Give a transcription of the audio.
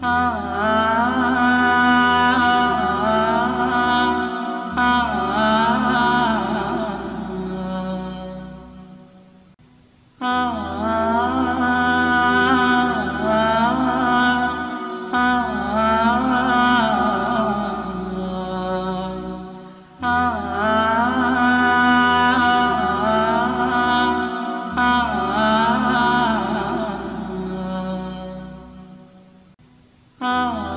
Ah. 啊。